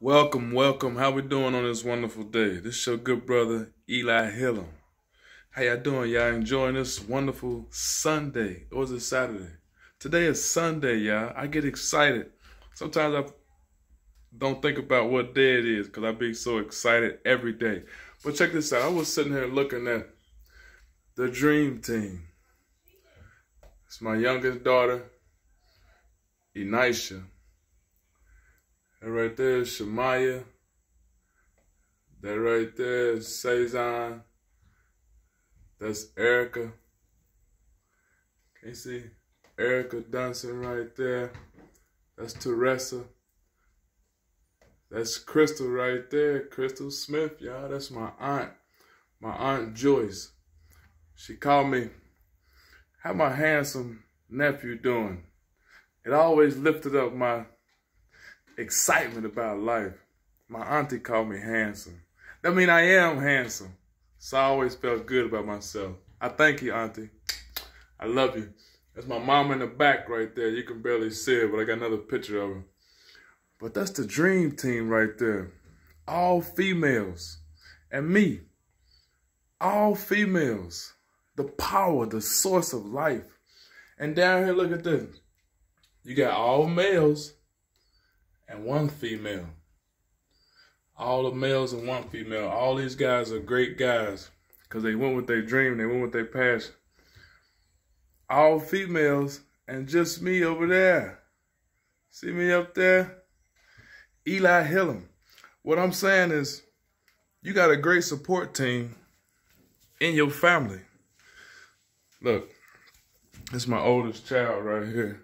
Welcome, welcome. How we doing on this wonderful day? This is your good brother Eli Healem. How y'all doing? Y'all enjoying this wonderful Sunday? Or is it Saturday? Today is Sunday, y'all. I get excited. Sometimes I don't think about what day it is because I be so excited every day. But check this out. I was sitting here looking at the Dream Team. It's my youngest daughter, Enisha. That right there is Shamaya. That right there is Cezanne. That's Erica. Can you see Erica dancing right there? That's Teresa. That's Crystal right there. Crystal Smith, y'all. That's my aunt. My aunt Joyce. She called me, how my handsome nephew doing? It always lifted up my excitement about life. My auntie called me handsome. That mean I am handsome. So I always felt good about myself. I thank you, auntie. I love you. That's my mom in the back right there. You can barely see it, but I got another picture of her. But that's the dream team right there. All females. And me. All females. The power, the source of life. And down here, look at this. You got all males and one female. All the males and one female. All these guys are great guys because they went with their dream, they went with their passion. All females and just me over there. See me up there? Eli Healem. What I'm saying is, you got a great support team in your family. Look, this is my oldest child right here.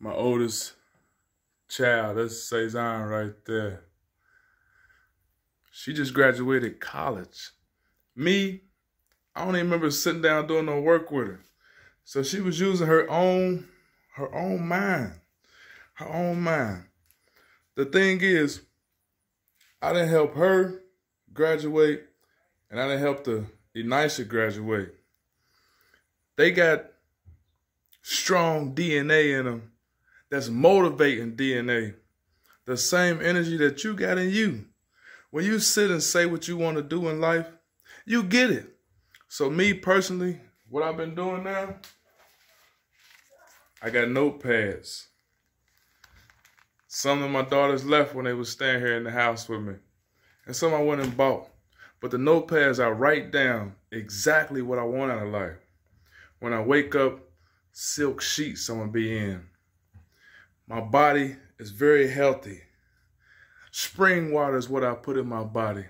My oldest child. That's Cezanne right there. She just graduated college. Me, I don't even remember sitting down doing no work with her. So she was using her own, her own mind, her own mind. The thing is, I didn't help her graduate, and I didn't help the Enisha graduate. They got strong DNA in them that's motivating DNA. The same energy that you got in you. When you sit and say what you want to do in life, you get it. So me personally, what I've been doing now, I got notepads. Some of my daughters left when they was staying here in the house with me. And some I went and bought. But the notepads, I write down exactly what I want out of life. When I wake up, silk sheets I'm going to be in. My body is very healthy. Spring water is what I put in my body.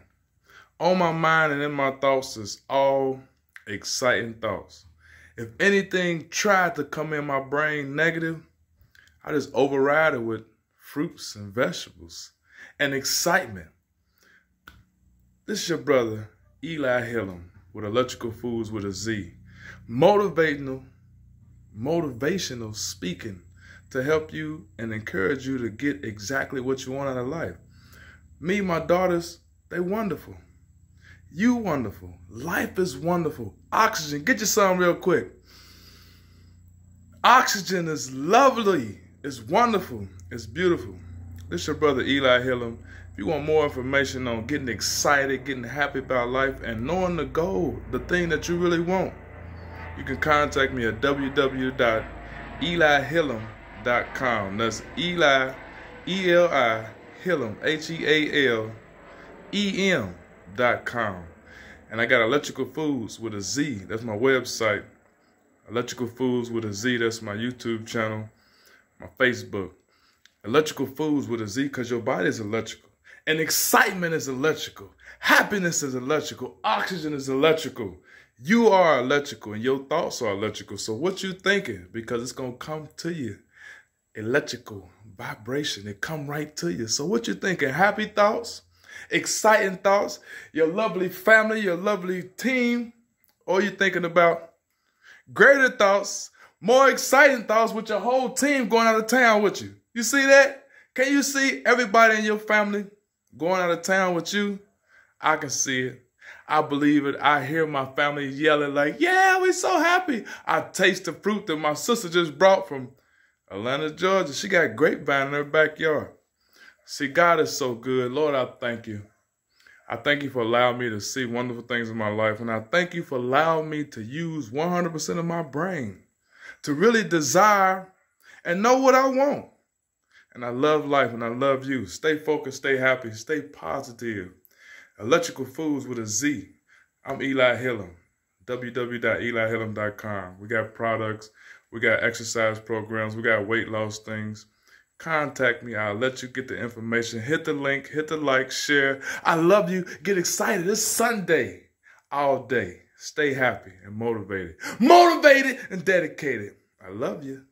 On my mind and in my thoughts is all exciting thoughts. If anything tried to come in my brain negative, I just override it with fruits and vegetables and excitement. This is your brother, Eli Healem, with Electrical Foods with a Z. Motivational, motivational speaking to help you and encourage you to get exactly what you want out of life. Me, my daughters, they wonderful. You wonderful. Life is wonderful. Oxygen, get you some real quick. Oxygen is lovely. It's wonderful. It's beautiful. This is your brother Eli Healem. If you want more information on getting excited, getting happy about life, and knowing the goal, the thing that you really want, you can contact me at www.elihealem.com com. That's Eli, E L I, Healem, H E A L E M dot com. And I got Electrical Foods with a Z. That's my website. Electrical Foods with a Z. That's my YouTube channel, my Facebook. Electrical Foods with a Z because your body is electrical. And excitement is electrical. Happiness is electrical. Oxygen is electrical. You are electrical and your thoughts are electrical. So what you thinking? Because it's going to come to you electrical vibration. It come right to you. So what you thinking? Happy thoughts? Exciting thoughts? Your lovely family, your lovely team? Or you thinking about greater thoughts, more exciting thoughts with your whole team going out of town with you? You see that? Can you see everybody in your family going out of town with you? I can see it. I believe it. I hear my family yelling like, yeah, we're so happy. I taste the fruit that my sister just brought from Atlanta, Georgia. She got grapevine in her backyard. See, God is so good. Lord, I thank you. I thank you for allowing me to see wonderful things in my life. And I thank you for allowing me to use 100% of my brain to really desire and know what I want. And I love life and I love you. Stay focused, stay happy, stay positive. Electrical Foods with a Z. I'm Eli Healem. www.elihealem.com. We got products, we got exercise programs, we got weight loss things contact me. I'll let you get the information. Hit the link, hit the like, share. I love you. Get excited. It's Sunday all day. Stay happy and motivated. Motivated and dedicated. I love you.